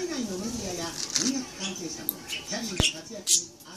海外のメディアや音楽関係者のキャリーの活躍。に